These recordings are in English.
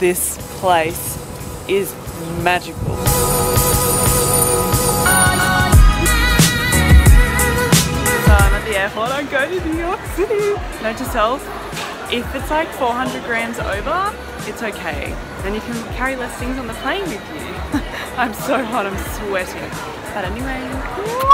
this place is magical. So I'm at the airport, I'm going to New York City. Note to self, if it's like 400 grams over, it's okay. Then you can carry less things on the plane with you. I'm so hot, I'm sweating. But anyway,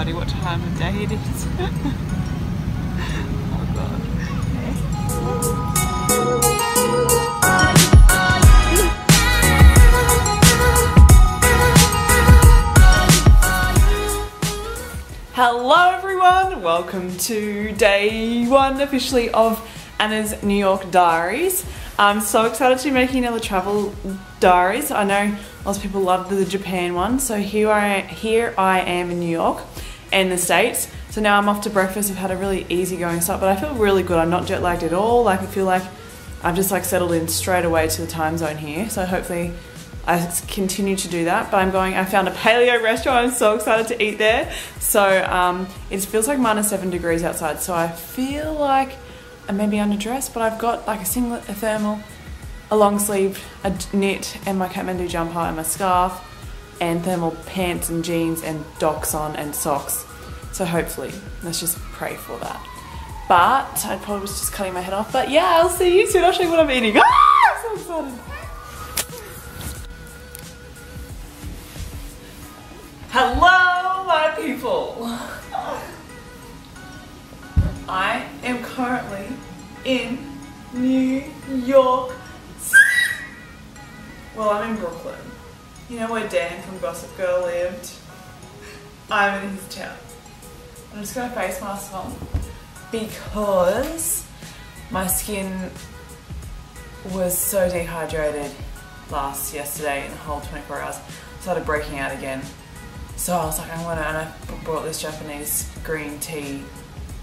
idea what time of day it is. oh god. Hello everyone, welcome to day one officially of Anna's New York Diaries. I'm so excited to be making another travel diaries. I know lots of people love the Japan one, so here I here I am in New York and the States. So now I'm off to breakfast. I've had a really easygoing start, but I feel really good. I'm not jet lagged at all. Like I feel like I've just like settled in straight away to the time zone here. So hopefully I continue to do that, but I'm going. I found a paleo restaurant. I'm so excited to eat there. So um, it feels like minus seven degrees outside. So I feel like I may be underdressed, but I've got like a singlet, a thermal, a long sleeve, a knit, and my Kathmandu jumper and my scarf, and thermal pants and jeans and docs on and socks. So hopefully, let's just pray for that. But I probably was just cutting my head off. But yeah, I'll see you soon. I'll show you what I'm eating. Ah, I'm so excited. Hello, my people. I am currently in New York. Well, I'm in Brooklyn. You know where Dan from Gossip Girl lived? I'm in his town. I'm just gonna face mask on because my skin was so dehydrated last yesterday in the whole 24 hours. Started breaking out again. So I was like, I'm gonna, and I bought this Japanese green tea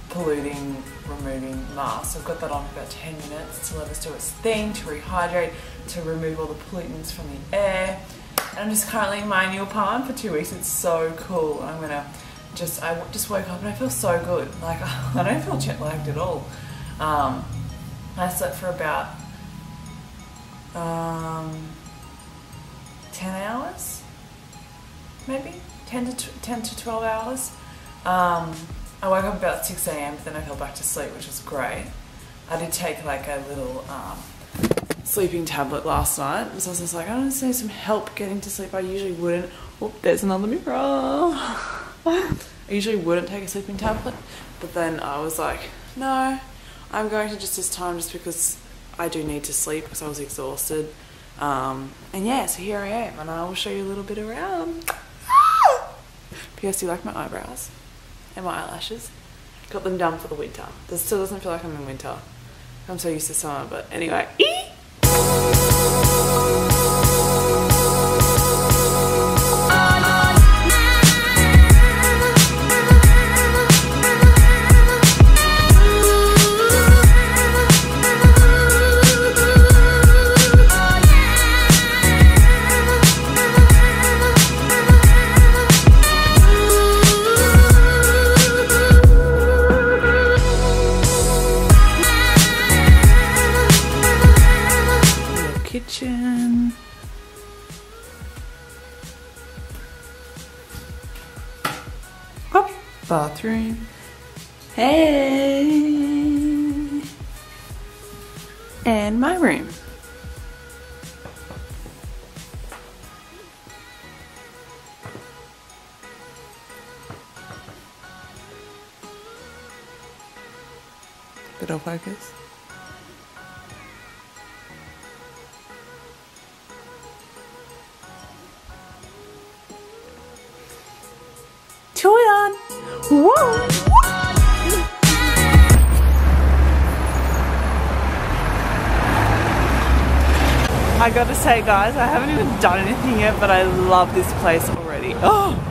polluting removing mask. I've got that on for about 10 minutes to let us do its thing, to rehydrate, to remove all the pollutants from the air. And I'm just currently in my new apartment for two weeks. It's so cool. I'm gonna just, I just woke up and I feel so good. Like, I don't feel jet lagged at all. Um, I slept for about um, 10 hours, maybe 10 to, tw- 10 to 12 hours. Um, I woke up about 6 a.m., but then I fell back to sleep, which was great. I did take like a little um, sleeping tablet last night, so I was just like, I just need some help getting to sleep. I usually wouldn't. Oh, there's another mirror. I usually wouldn't take a sleeping tablet, but then I was like, no, I'm going to just this time just because I do need to sleep because I was exhausted. Um, and yeah, so here I am, and I will show you a little bit around. P.S. Do you like my eyebrows and my eyelashes? Got them done for the winter. This still doesn't feel like I'm in winter. I'm so used to summer, but anyway. Eee! Little bathroom. Hey. And my room. Bit of focus. One. Woo! I gotta say guys, I haven't even done anything yet, but I love this place already. Oh!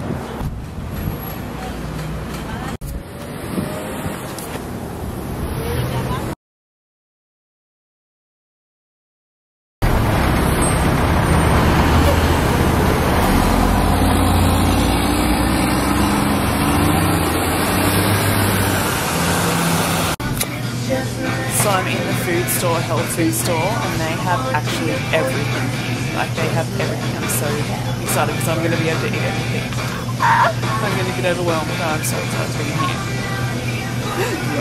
So I'm in the food store, health food store, and they have actually everything. Like they have everything. I'm so excited because I'm going to be able to eat everything. I'm going to get overwhelmed, but I'm so excited to be here.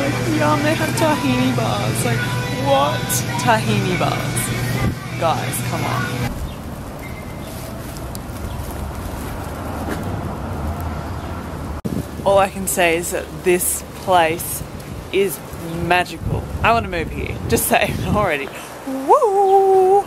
like, yum, they have tahini bars. Like, what? Tahini bars. Guys, come on. All I can say is that this place is magical. I want to move here. Just saying already. Woo!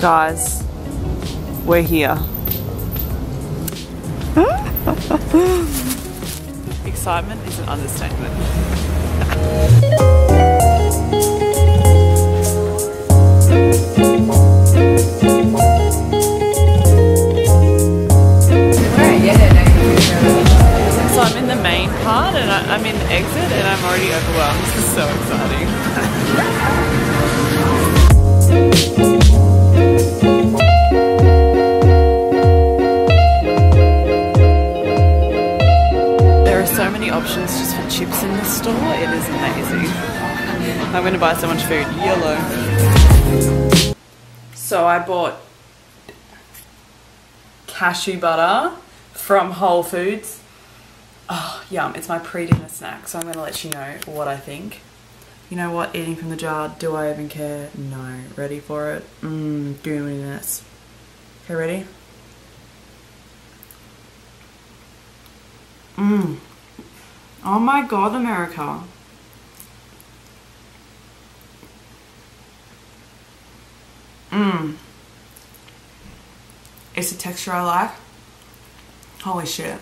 Guys, we're here. Excitement is an understatement. So I'm in the main part and I, I'm in the exit and I'm already overwhelmed. This is so exciting. store. It is amazing. I'm going to buy so much food. Yellow. So I bought cashew butter from Whole Foods. Oh, yum. It's my pre-dinner snack, so I'm going to let you know what I think. You know what? Eating from the jar, do I even care? No. Ready for it? Mmm, goominess. Okay, ready? Mmm. Oh my god, America. Mmm. It's the texture I like. Holy shit.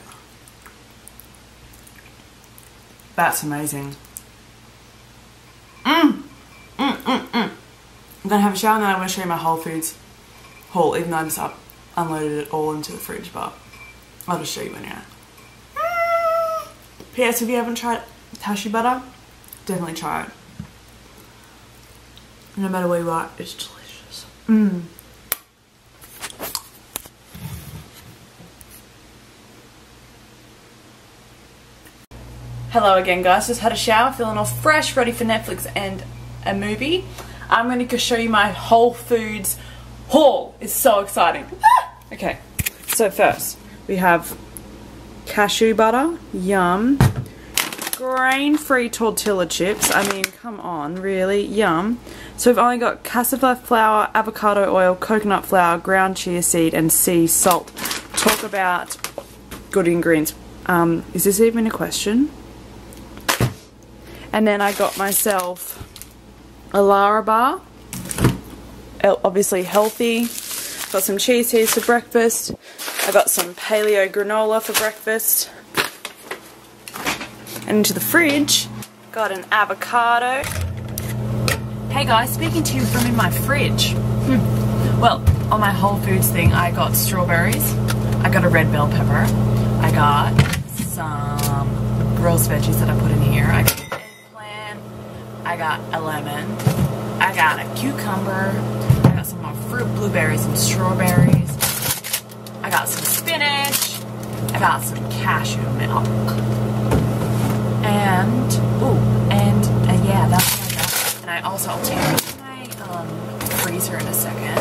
That's amazing. Mmm. Mmm, mmm, mmm. I'm gonna have a shower and then I'm gonna show you my Whole Foods haul, even though I just unloaded it all into the fridge, but I'll just show you anyway. P.S. If you haven't tried cashew butter, definitely try it. No matter where you are, it's delicious. Mmm. Hello again guys, just had a shower, feeling all fresh, ready for Netflix and a movie. I'm going to show you my Whole Foods haul. It's so exciting. Ah! okay, so first we have cashew butter, yum. Grain-free tortilla chips, I mean, come on, really, yum. So we've only got cassava flour, avocado oil, coconut flour, ground chia seed, and sea salt. Talk about good ingredients. Um, is this even a question? And then I got myself a Lara bar, obviously healthy. Got some cheese heads for breakfast. I got some paleo granola for breakfast. And into the fridge, got an avocado. Hey guys, speaking to you from in my fridge. Hmm. Well, on my Whole Foods thing, I got strawberries. I got a red bell pepper. I got some roast veggies that I put in here. I got eggplant. I got a lemon. I got a cucumber. I got some more fruit, blueberries and strawberries. I got some spinach. I got some cashew milk. And, ooh, and uh, yeah, that's. And I also, I'll take my um, freezer in a second.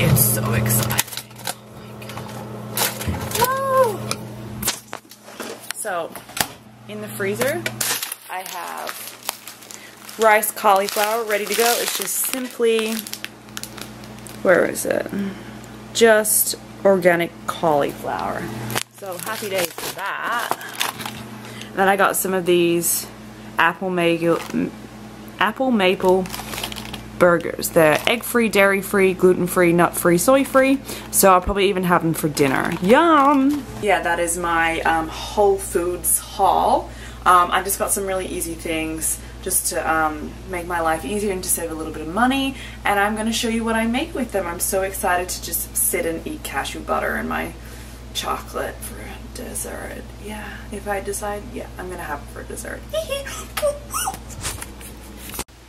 It's so exciting. Oh my god. Woo! So, in the freezer, I have rice cauliflower ready to go. It's just simply, where is it? just organic cauliflower. So happy days for that. Then I got some of these apple maple, apple maple burgers. They're egg-free, dairy-free, gluten-free, nut-free, soy-free. So I'll probably even have them for dinner. Yum! Yeah, that is my um, Whole Foods haul. Um, I just got some really easy things just to um, make my life easier and to save a little bit of money. And I'm going to show you what I make with them. I'm so excited to just sit and eat cashew butter and my chocolate for dessert. Yeah, if I decide, yeah, I'm going to have it for dessert.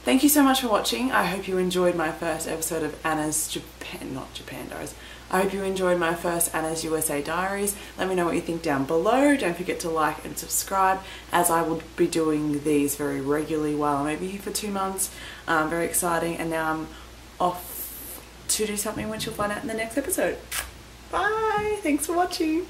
Thank you so much for watching. I hope you enjoyed my first episode of Anna's Japan, not Japan Diaries. I hope you enjoyed my first Anna's USA Diaries. Let me know what you think down below. Don't forget to like and subscribe as I will be doing these very regularly while I'm over here for two months. Um, very exciting and now I'm off to do something which you'll find out in the next episode. Bye! Thanks for watching.